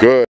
Good.